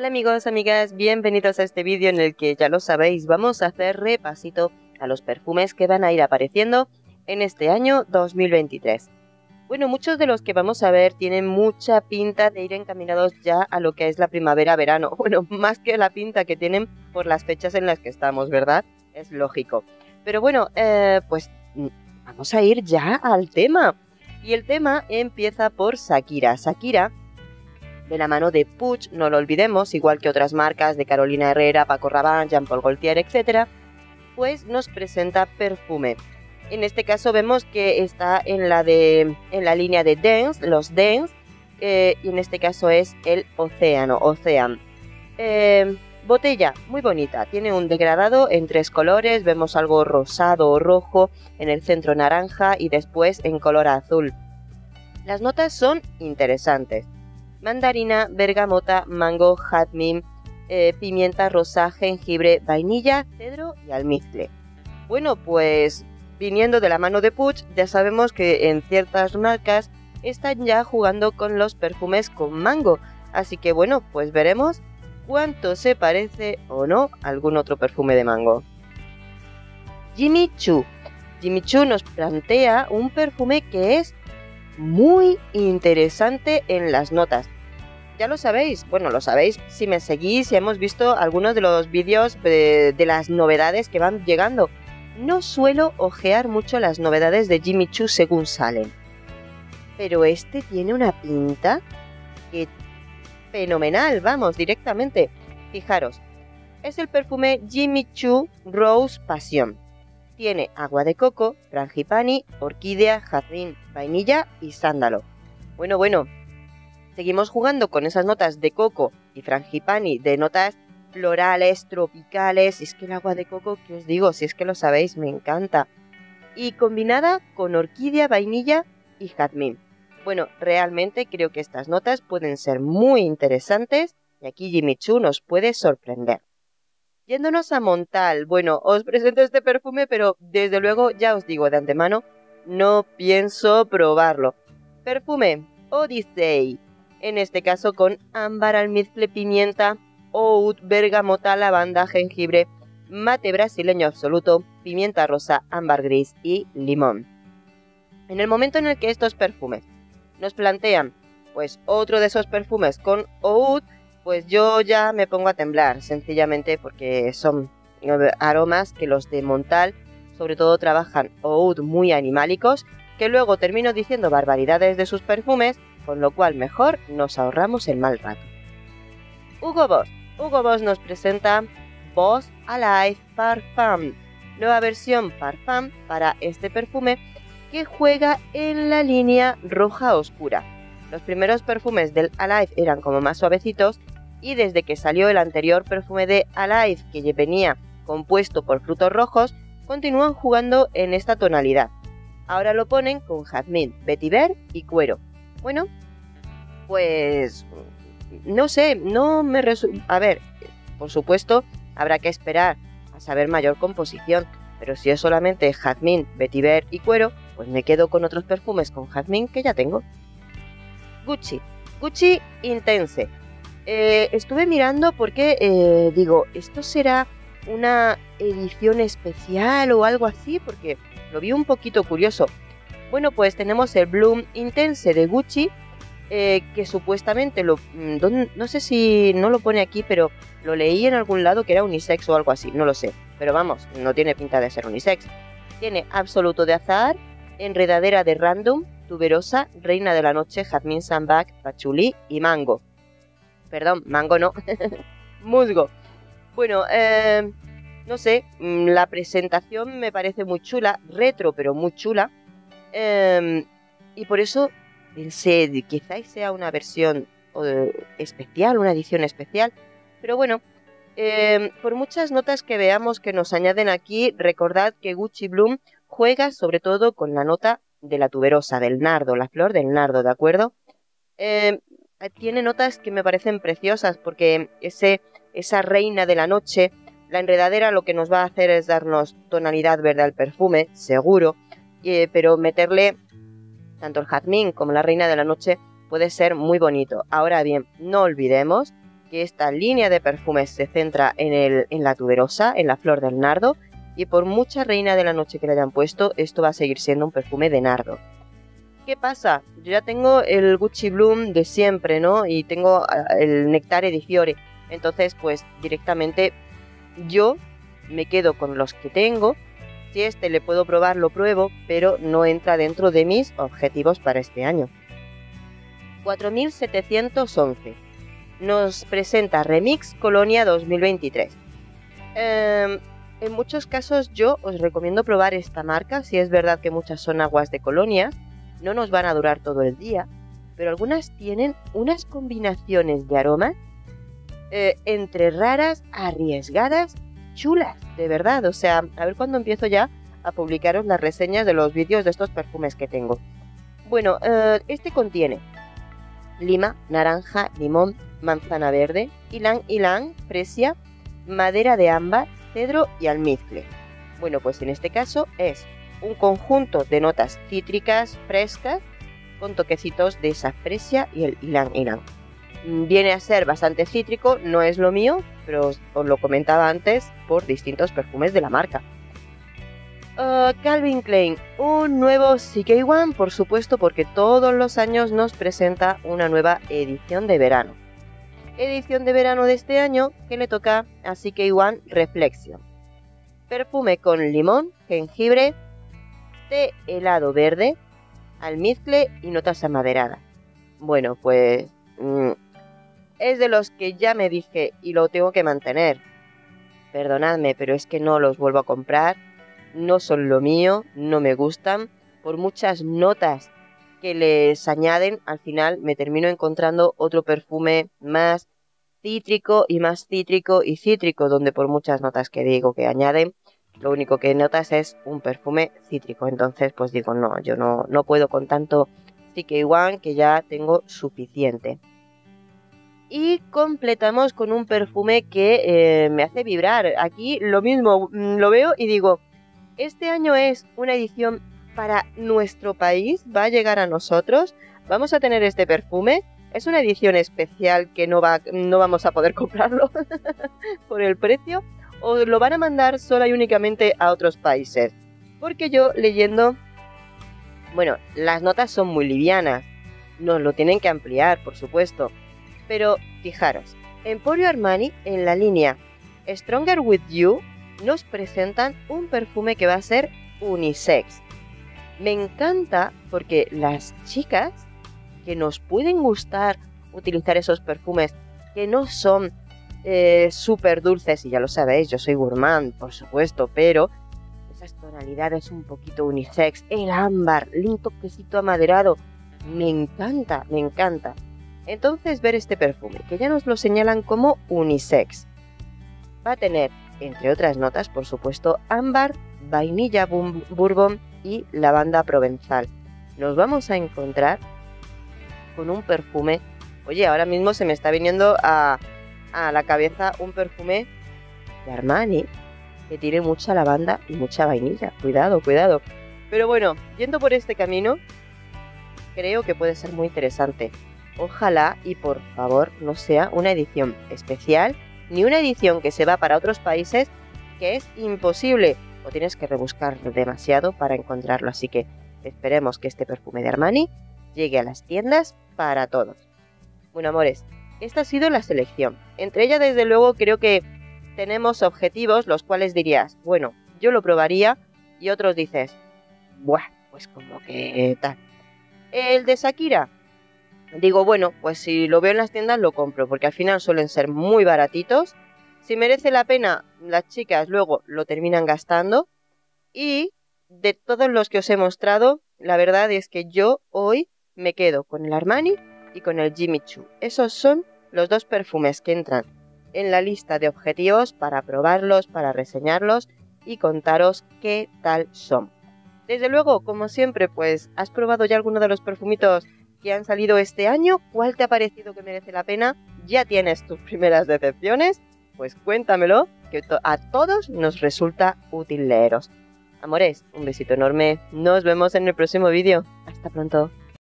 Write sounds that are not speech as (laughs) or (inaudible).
Hola amigos, amigas, bienvenidos a este vídeo en el que ya lo sabéis, vamos a hacer repasito a los perfumes que van a ir apareciendo en este año 2023. Bueno, muchos de los que vamos a ver tienen mucha pinta de ir encaminados ya a lo que es la primavera-verano. (laughs) Bueno, más que la pinta que tienen por las fechas en las que estamos, ¿verdad? Es lógico. Pero bueno, eh, pues mm, vamos a ir ya al tema. Y el tema empieza por Shakira. Shakira de la mano de Puig, no lo olvidemos, igual que otras marcas de Carolina Herrera, Paco Rabanne, Jean-Paul Gaultier, etc., pues nos presenta perfume. En este caso vemos que está en la, de, en la línea de Dance, los Dance, y en este caso es el Océano, Ocean. Eh, botella, muy bonita, tiene un degradado en tres colores, vemos algo rosado o rojo, en el centro naranja y después en color azul. Las notas son interesantes mandarina, bergamota, mango, jazmín, eh, pimienta rosa, jengibre, vainilla, cedro y almizcle. Bueno, pues viniendo de la mano de Puig, ya sabemos que en ciertas marcas están ya jugando con los perfumes con mango. Así que bueno, pues veremos cuánto se parece o no a algún otro perfume de mango. Jimmy Choo. Jimmy Choo nos plantea un perfume que es muy interesante en las notas. Ya lo sabéis, bueno, lo sabéis si me seguís y hemos visto algunos de los vídeos de, las novedades que van llegando. No suelo ojear mucho las novedades de Jimmy Choo según salen. Pero este tiene una pinta fenomenal, vamos, directamente. Fijaros, es el perfume Jimmy Choo Rose Pasión tiene agua de coco, frangipani, orquídea, jazmín, vainilla y sándalo. Bueno, bueno, seguimos jugando con esas notas de coco y frangipani, de notas florales, tropicales. Es que el agua de coco, que os digo, si es que lo sabéis, me encanta. Y combinada con orquídea, vainilla y jazmín. Bueno, realmente creo que estas notas pueden ser muy interesantes y aquí Jimmy nos puede sorprender. Yéndonos a Montal, bueno, os presento este perfume, pero desde luego ya os digo de antemano, no pienso probarlo. Perfume Odyssey, en este caso con ámbar, almizcle, pimienta, oud, bergamota, lavanda, jengibre, mate brasileño absoluto, pimienta rosa, ámbar gris y limón. En el momento en el que estos perfumes nos plantean pues otro de esos perfumes con oud, pues yo ya me pongo a temblar, sencillamente porque son aromas que los de Montal sobre todo trabajan oud muy animálicos, que luego termino diciendo barbaridades de sus perfumes, con lo cual mejor nos ahorramos el mal rato. Hugo Boss. Hugo Boss nos presenta Boss Alive Parfum, nueva versión Parfum para este perfume que juega en la línea roja oscura. Los primeros perfumes del Alive eran como más suavecitos y desde que salió el anterior perfume de Alive que venía compuesto por frutos rojos, continúan jugando en esta tonalidad. Ahora lo ponen con jazmín, vetiver y cuero. Bueno, pues no sé, no me resulta... A ver, por supuesto, habrá que esperar a saber mayor composición, pero si es solamente jazmín, vetiver y cuero, pues me quedo con otros perfumes con jazmín que ya tengo. Gucci. Gucci Intense. Eh, estuve mirando porque eh, digo, ¿esto será una edición especial o algo así? Porque lo vi un poquito curioso. Bueno, pues tenemos el Bloom Intense de Gucci, eh, que supuestamente lo... Mm, no sé si no lo pone aquí, pero lo leí en algún lado que era unisex o algo así, no lo sé. Pero vamos, no tiene pinta de ser unisex. Tiene absoluto de azar, enredadera de random, tuberosa, reina de la noche, jazmín sambac, pachulí y mango. Perdón, mango no. (laughs) Musgo. Bueno, eh, no sé, mm, la presentación me parece muy chula, retro, pero muy chula. Em, y por eso pensé, quizás sea una versión especial, una edición especial. Pero bueno, em, por muchas notas que veamos que nos añaden aquí, recordad que Gucci Bloom juega sobre todo con la nota de la tuberosa, del nardo, la flor del nardo, ¿de acuerdo? Eh, tiene notas que me parecen preciosas porque ese, esa reina de la noche, la enredadera lo que nos va a hacer es darnos tonalidad verde al perfume, seguro, eh, pero meterle tanto el jazmín como la reina de la noche puede ser muy bonito. Ahora bien, no olvidemos que esta línea de perfumes se centra en, el, en la tuberosa, en la flor del nardo, y por mucha reina de la noche que le hayan puesto, esto va a seguir siendo un perfume de nardo. ¿Qué pasa? Yo ya tengo el Gucci Bloom de siempre, ¿no? Y tengo ah, el Nectare di Fiore. Entonces, pues directamente yo me quedo con los que tengo. Si este le puedo probar, lo pruebo, pero no entra dentro de mis objetivos para este año. 4711. Nos presenta Remix Colonia 2023. Em, en muchos casos yo os recomiendo probar esta marca, si es verdad que muchas son aguas de colonia, no nos van a durar todo el día, pero algunas tienen unas combinaciones de aromas eh, entre raras, arriesgadas, chulas, de verdad. O sea, a ver cuándo empiezo ya a publicaros las reseñas de los vídeos de estos perfumes que tengo. Bueno, eh, este contiene lima, naranja, limón, manzana verde, ylang ylang, fresia, madera de ámbar, cedro y almizcle. Bueno, pues en este caso es un conjunto de notas cítricas frescas con toquecitos de esa fresia y el ylang ylang. Viene a ser bastante cítrico, no es lo mío, pero os, lo comentaba antes por distintos perfumes de la marca. Uh, Calvin Klein, un nuevo CK1, por supuesto, porque todos los años nos presenta una nueva edición de verano. Edición de verano de este año que le toca a CK1 Reflexion. Perfume con limón, jengibre, té helado verde, almizcle y notas amaderadas. Bueno, pues mm, es de los que ya me dije y lo tengo que mantener. Perdonadme, pero es que no los vuelvo a comprar, no son lo mío, no me gustan, por muchas notas que les añaden, al final me termino encontrando otro perfume más cítrico y más cítrico y cítrico, donde por muchas notas que digo que añaden, lo único que notas es un perfume cítrico. Entonces, pues digo, no, yo no, no puedo con tanto CK1 que ya tengo suficiente y completamos con un perfume que eh, me hace vibrar. Aquí lo mismo, mm, lo veo y digo, este año es una edición para nuestro país, va a llegar a nosotros, vamos a tener este perfume. Es una edición especial que no, va, no vamos a poder (laughs) comprarlo (laughs) por el precio o lo van a mandar sola y únicamente a otros países. Porque yo leyendo, bueno, las notas son muy livianas, nos lo tienen que ampliar, por supuesto pero fijaros, Emporio Armani en la línea Stronger With You nos presentan un perfume que va a ser unisex. Me encanta porque las chicas que nos pueden gustar utilizar esos perfumes que no son eh, súper dulces, y ya lo sabéis, yo soy gourmand, por supuesto, pero esas tonalidades un poquito unisex, el ámbar, un toquecito amaderado, me encanta, me encanta. Entonces ver este perfume, que ya nos lo señalan como unisex. Va a tener, entre otras notas, por supuesto, ámbar, vainilla bourbon y lavanda provenzal. Nos vamos a encontrar con un perfume. Oye, ahora mismo se me está viniendo a, a la cabeza un perfume de Armani que tiene mucha lavanda y mucha vainilla. Cuidado, cuidado. Pero bueno, yendo por este camino, creo que puede ser muy interesante. Ojalá y por favor no sea una edición especial ni una edición que se va para otros países que es imposible o tienes que rebuscar demasiado para encontrarlo. Así que esperemos que este perfume de Armani llegue a las tiendas para todos. Bueno, amores, esta ha sido la selección. Entre ellas, desde luego, creo que tenemos objetivos los cuales dirías, bueno, yo lo probaría y otros dices, buah, pues como que tal. El de Shakira, digo, bueno, pues si lo veo en las tiendas lo compro, porque al final suelen ser muy baratitos. Si merece la pena, las chicas luego lo terminan gastando. Y de todos los que os he mostrado, la verdad es que yo hoy me quedo con el Armani y con el Jimmy Choo. Esos son los dos perfumes que entran en la lista de objetivos para probarlos, para reseñarlos y contaros qué tal son. Desde luego, como siempre, pues, ¿has probado ya alguno de los perfumitos que han salido este año, ¿cuál te ha parecido que merece la pena? ¿Ya tienes tus primeras decepciones? Pues cuéntamelo, que a todos nos resulta útil leeros. Amores, un besito enorme. Nos vemos en el próximo vídeo. Hasta pronto.